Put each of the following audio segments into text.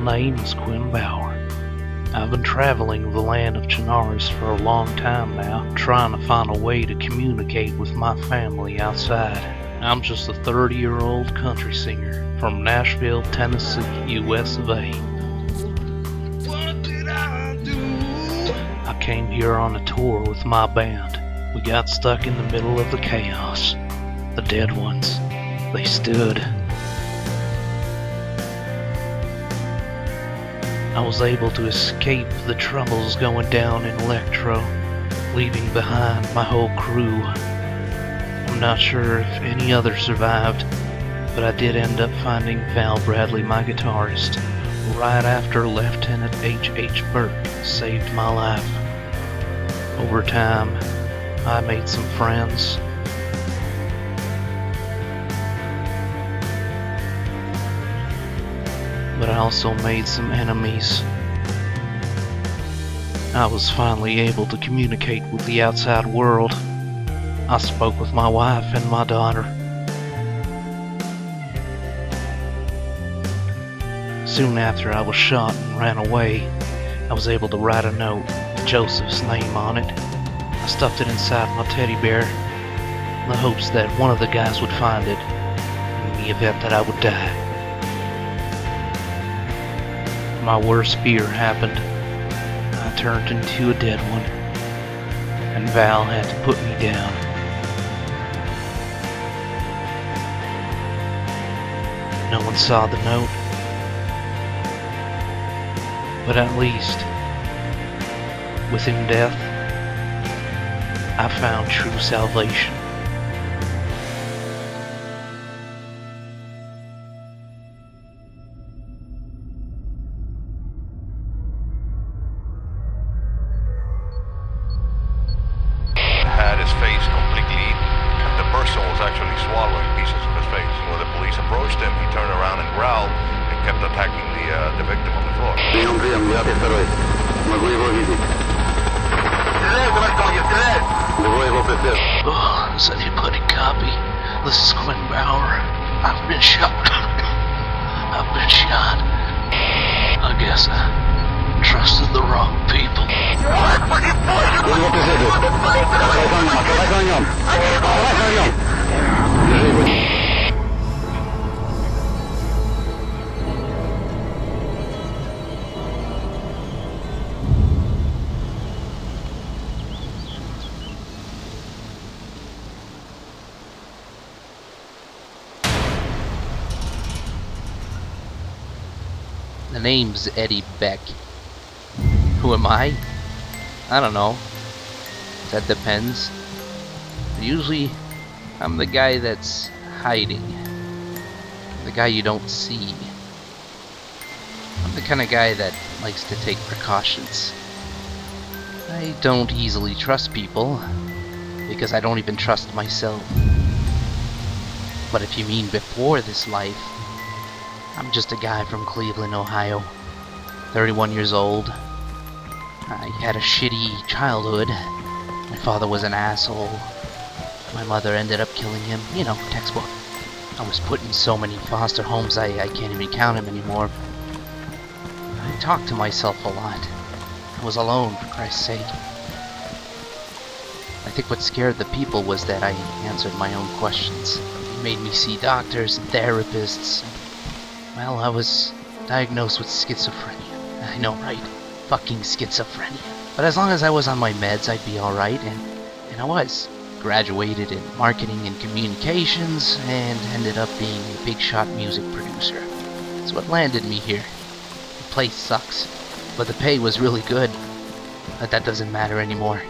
name is Quinn Bauer. I've been traveling the land of Chernarus for a long time now, trying to find a way to communicate with my family outside. I'm just a 30 year old country singer from Nashville, Tennessee, US of A. What did I do? I came here on a tour with my band. We got stuck in the middle of the chaos. The dead ones, they stood. I was able to escape the troubles going down in Elektro, leaving behind my whole crew. I'm not sure if any other survived, but I did end up finding Val Bradley, my guitarist, right after Lieutenant H. H. Burke saved my life. Over time, I made some friends. But I also made some enemies. I was finally able to communicate with the outside world. I spoke with my wife and my daughter. Soon after I was shot and ran away, I was able to write a note with Joseph's name on it. I stuffed it inside my teddy bear in the hopes that one of the guys would find it in the event that I would die. My worst fear happened. I turned into a dead one, and Val had to put me down. No one saw the note, but at least, within death, I found true salvation. and the person was actually swallowing pieces of his face. When the police approached him, he turned around and growled and kept attacking the uh, the victim on the floor. Прием, прием, девятый, второй. Могу его видеть. Стреляй, товарищ стреляй! Двое его прицел. Oh, does anybody copy? This is Quinn Bauer. I've been shot. I've been shot. I guess I trusted the wrong people. Он его преследует. Открывай огнем, открывай огнем. Открывай огнем. The name's Eddy Beck. Who am I? I don't know. That depends. Usually I'm the guy that's hiding. The guy you don't see. I'm the kind of guy that likes to take precautions. I don't easily trust people, because I don't even trust myself. But if you mean before this life, I'm just a guy from Cleveland, Ohio. 31 years old. I had a shitty childhood. My father was an asshole. My mother ended up killing him. You know, textbook. I was put in so many foster homes I, I can't even count them anymore. I talked to myself a lot. I was alone, for Christ's sake. I think what scared the people was that I answered my own questions. Made me see doctors and therapists. Well, I was diagnosed with schizophrenia. I know, right? Fucking schizophrenia. But as long as I was on my meds, I'd be alright, and, and I was. Graduated in marketing and communications, and ended up being a big shot music producer. That's what landed me here. The place sucks, but the pay was really good. But that doesn't matter anymore.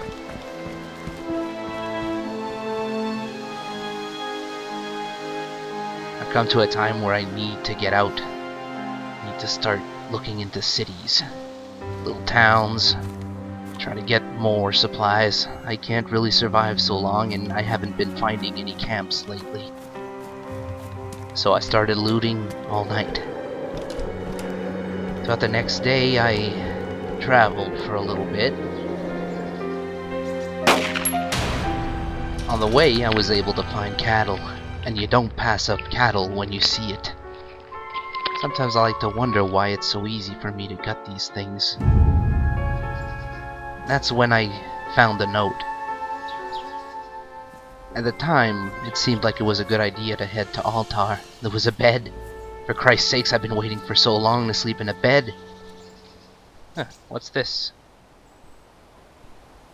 I've come to a time where I need to get out. I need to start looking into cities, little towns, try to get more supplies. I can't really survive so long, and I haven't been finding any camps lately. So I started looting all night. Throughout the next day, I traveled for a little bit. On the way, I was able to find cattle, and you don't pass up cattle when you see it. Sometimes I like to wonder why it's so easy for me to gut these things. That's when I found the note. At the time, it seemed like it was a good idea to head to Altar. There was a bed. For Christ's sakes, I've been waiting for so long to sleep in a bed. Huh, what's this?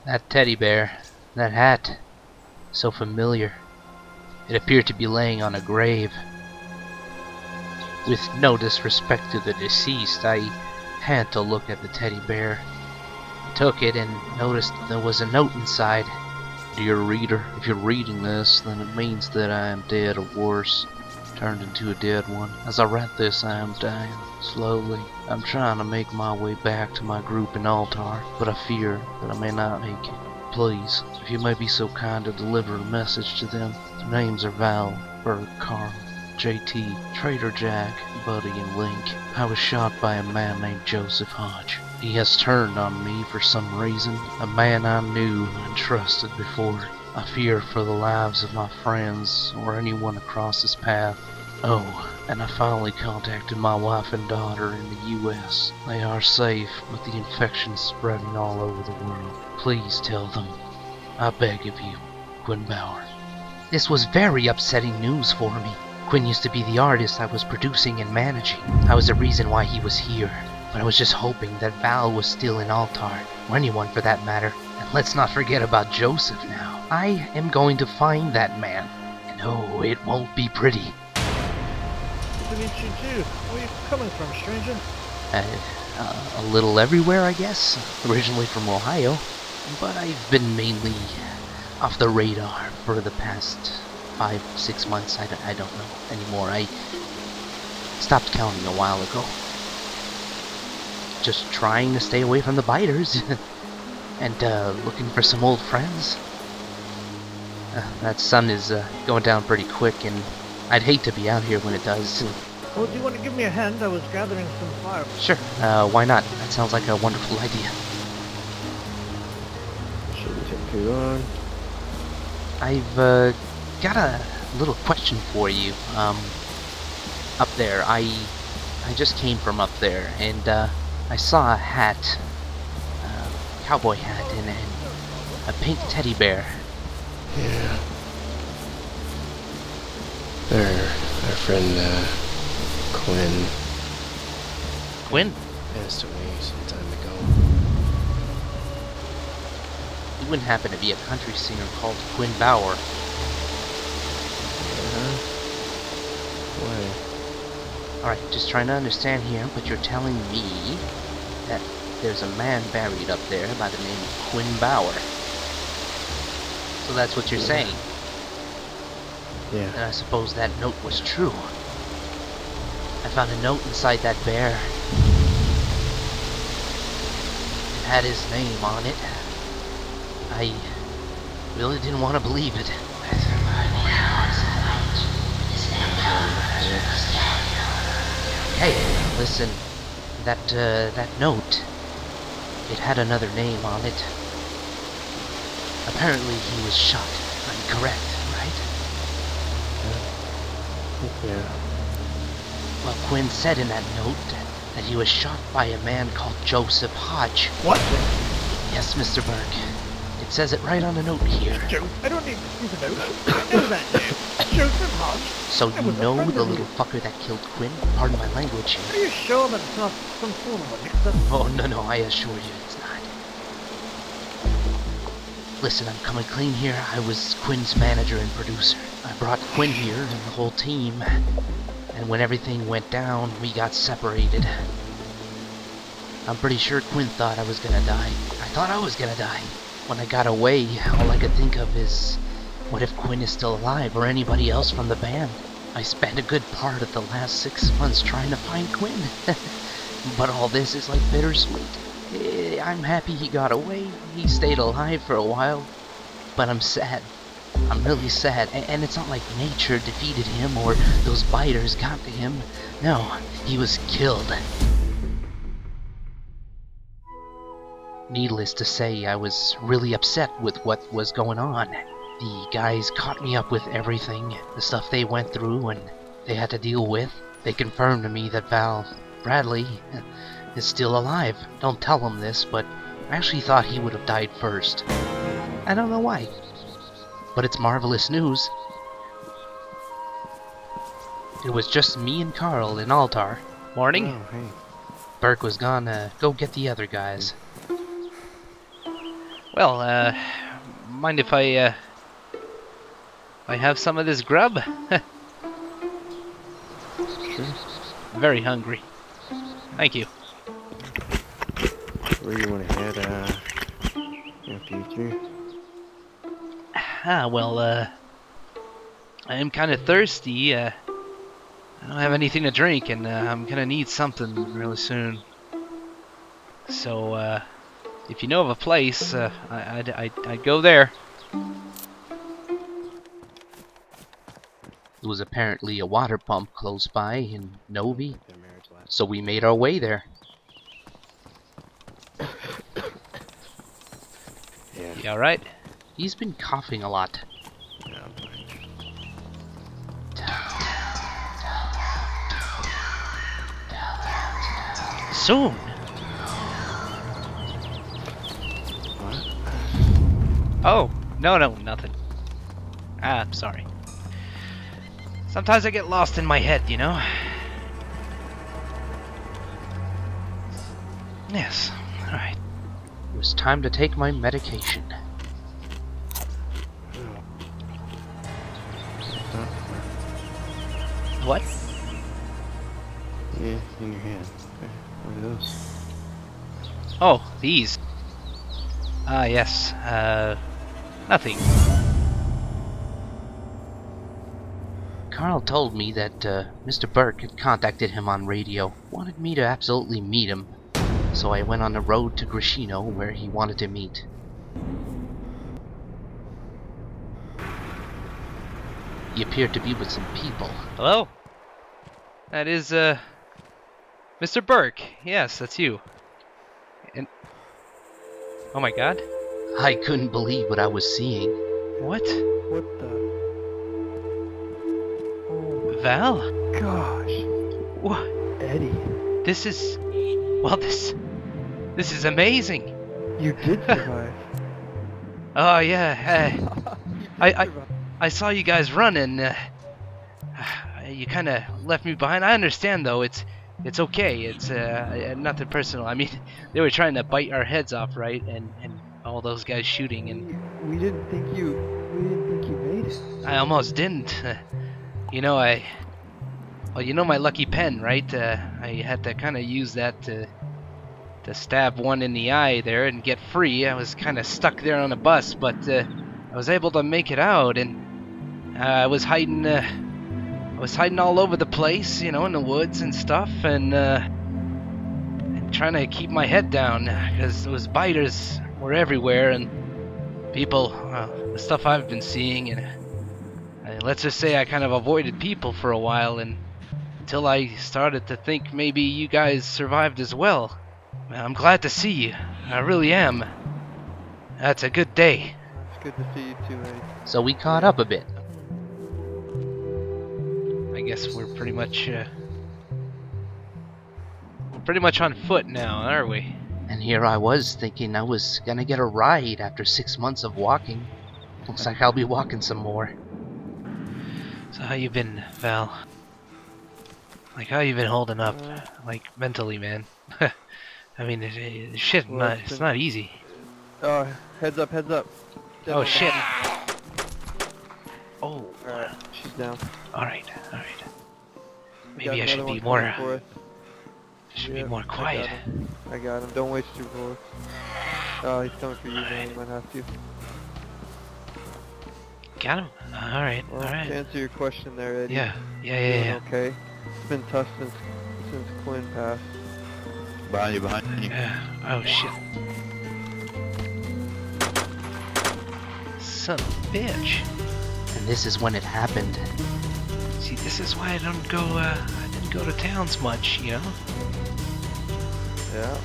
That teddy bear, that hat, so familiar. It appeared to be laying on a grave. With no disrespect to the deceased, I had to look at the teddy bear. Took it and noticed there was a note inside. Dear reader, if you're reading this, then it means that I am dead or worse, turned into a dead one. As I write this, I am dying, slowly. I'm trying to make my way back to my group in Altar, but I fear that I may not make it. Please, if you may be so kind to deliver a message to them. Their names are Val, Bert, Carl, JT, Trader Jack, Buddy, and Link. I was shot by a man named Joseph Hodge. He has turned on me for some reason, a man I knew and trusted before. I fear for the lives of my friends or anyone across his path. Oh, and I finally contacted my wife and daughter in the U.S. They are safe, but the infection is spreading all over the world. Please tell them. I beg of you, Quinn Bauer. This was very upsetting news for me. Quinn used to be the artist I was producing and managing. I was the reason why he was here. But I was just hoping that Val was still in Altar, or anyone for that matter. And let's not forget about Joseph now. I am going to find that man. And oh, it won't be pretty. Good to meet you too. Where are you coming from, stranger? Uh, uh, a little everywhere, I guess. Originally from Ohio. But I've been mainly off the radar for the past five, six months. I don't, I don't know anymore. I stopped counting a while ago. Just trying to stay away from the biters. and uh, looking for some old friends. Uh, that sun is uh, going down pretty quick, and I'd hate to be out here when it does. Oh, do you want to give me a hand? I was gathering some fire. Sure, uh, why not? That sounds like a wonderful idea. Shouldn't take too long. I've uh, got a little question for you. Um, up there, I I just came from up there, and uh, I saw a hat, a cowboy hat, and, and a pink teddy bear. Yeah. Our, our friend, uh, Quinn Quinn, passed away some time ago. he wouldn't happen to be a country singer called Quinn Bauer. Uh-huh. Why? Alright, just trying to understand here, but you're telling me that there's a man buried up there by the name of Quinn Bauer. So that's what you're Yeah. saying. Yeah. And I suppose that note was true. I found a note inside that bear. It had his name on it. I really didn't want to believe it. Hey, listen. That uh, that note. It had another name on it. Apparently he was shot. I'm correct, right? Yeah. Well, Quinn said in that note that he was shot by a man called Joseph Hodge. What? Yes, Mr. Burke. It says it right on the note here. Joe, I don't need to know. I know that name. Joseph Hodge. So you know the little fucker that killed Quinn? Pardon my language. Are you sure that it's not some form of? Oh, no, no, I assure you it's not. Listen, I'm coming clean here. I was Quinn's manager and producer. I brought Quinn here and the whole team. And when everything went down, we got separated. I'm pretty sure Quinn thought I was gonna die. I thought I was gonna die. When I got away, all I could think of is, what if Quinn is still alive or anybody else from the band? I spent a good part of the last six months trying to find Quinn. but all this is like bittersweet. Eh, I'm happy he got away. He stayed alive for a while. But I'm sad. I'm really sad. And it's not like nature defeated him or those biters got to him. No, he was killed. Needless to say, I was really upset with what was going on. The guys caught me up with everything, the stuff they went through and they had to deal with. They confirmed to me that Val Bradley is still alive. Don't tell him this, but I actually thought he would have died first. I don't know why. But it's marvelous news. It was just me and Carl in Altar. Morning. Oh, hey. Burke was gonna go get the other guys. Well, uh, mind if I, uh, I have some of this grub? Sure. Very hungry. Thank you. Where you want to head, uh, you through? Ah, well, uh, I am kind of thirsty. Uh, I don't have anything to drink, and uh, I'm gonna need something really soon. So, uh, if you know of a place, uh, I, I'd, I'd, I'd go there. There was apparently a water pump close by in Novi, Their marriage lasts. so we made our way there. Yeah. You alright? He's been coughing a lot. yeah, Soon. What? Oh, no, no, nothing. Ah, I'm sorry. Sometimes I get lost in my head, you know? Yes, alright. It was time to take my medication. What? Yeah, in your hand. What are those? Oh, these. Ah, yes, uh, nothing. Carl told me that uh, Mr. Burke had contacted him on radio, wanted me to absolutely meet him. So I went on the road to Grishino where he wanted to meet. He appeared to be with some people. Hello? That is, uh, Mr. Burke. Yes, that's you. And, oh my god. I couldn't believe what I was seeing. What? What the? Val? gosh. What? Eddy, This is, well, this, this is amazing. you did survive. Oh yeah, uh, I- I- I saw you guys running. Uh, you kind of left me behind. I understand though. It's it's okay. It's uh, nothing personal. I mean, they were trying to bite our heads off, right? And and all those guys shooting, and We, we didn't think you. We didn't think you made it. I almost didn't. You know, I. Well, you know my lucky pen, right? Uh, I had to kind of use that to to stab one in the eye there and get free. I was kind of stuck there on a bus, but uh, I was able to make it out, and uh, I was hiding. Uh, I was hiding all over the place, you know, in the woods and stuff, and, uh, and trying to keep my head down because those biters were everywhere, and people, uh, the stuff I've been seeing, and uh, let's just say I kind of avoided people for a while, and until I started to think maybe you guys survived as well. I'm glad to see you. I really am. That's a good day. It's good to see you too, Eddy. So we caught up a bit. I guess we're pretty much uh, we're pretty much on foot now, aren't we? And here I was thinking I was gonna get a ride after six months of walking. Looks like I'll be walking some more. So how you been, Val? Like how you been holding up, uh, like mentally, man? I mean, it, it, shit, Well, not, it's it's not easy. Oh, heads up, heads up. Oh shit. Oh, Alright, she's down. all right, all right. Maybe I should be more, should Yeah, be more I got quiet. him. I got him. Don't waste your bullets. Oh, he's coming for you, man. You might have to. Got him. All right, all Well, to answer your question there, Eddy. Yeah, yeah, yeah, yeah. Okay. It's been tough since since Quinn passed. Behind you, behind you. Yeah. Oh shit. Son of a bitch. And this is when it happened. See, this is why I don't go. Uh, I didn't go to towns much, you know. Yeah.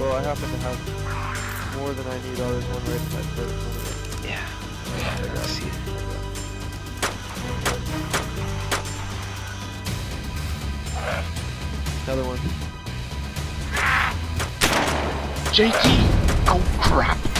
Well, I happen to have more than I need. There's one right in that first one. Yeah. Another one. JT! Oh crap!